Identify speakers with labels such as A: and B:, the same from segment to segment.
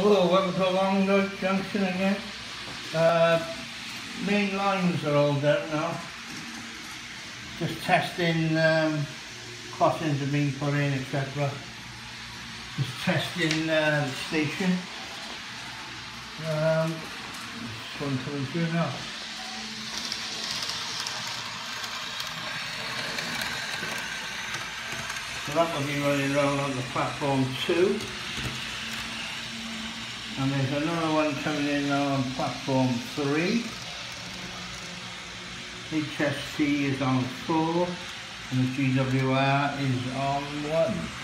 A: Hello, welcome to Long Dyke Junction again. Uh, main lines are all done now. Just testing um, crossings have been put in, etc. Just testing uh, the station. Um, this one coming through now. So that will be running around on the platform 2 and there's another one coming in now on platform 3 HST is on 4 and the GWR is on 1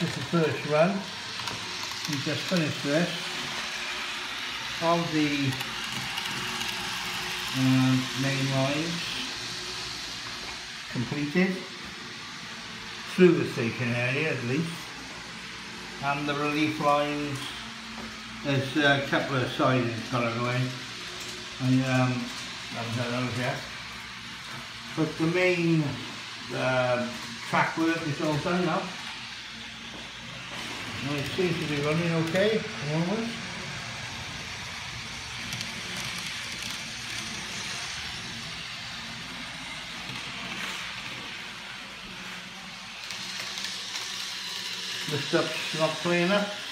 A: this is the first run. We just finished this. Of the um, main lines completed through the station area at least. And the relief lines there's a couple of got away I um, those yet but the main uh, track work is all done now. And it seems to be running okay the stuff's not clean enough.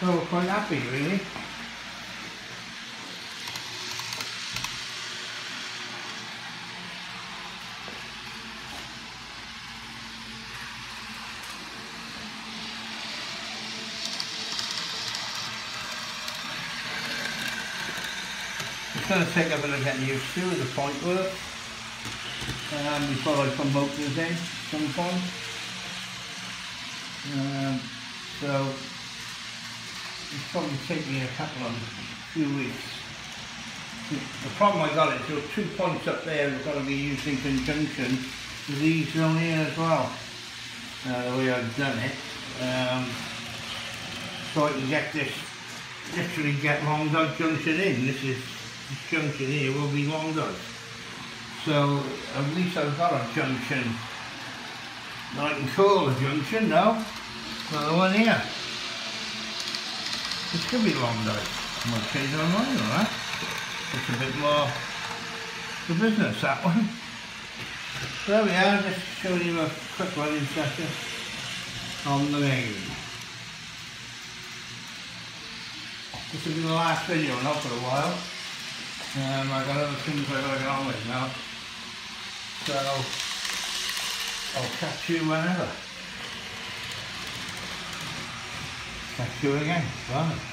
A: So we're quite happy really. It's going to take a bit of getting used to the point work um, before I put motors in some point. Um, so it's probably take me a couple of few weeks. The problem I got is there two points up there that got to be used in conjunction with these on here as well. Uh, the way I've done it. Um, so I can get this, literally get Long Dyke Junction in. This is, this junction here will be Long Dodge. So at least I've got a junction I can call a junction now. Another one here. This could be long though. I might change my mind on that. It's a bit more the business that one. So there we are, just showing you a quick running session on the main. This will be the last video now for a while. Um, I've got other things I've got to get on with now. So I'll catch you whenever. Catch you again. Bye.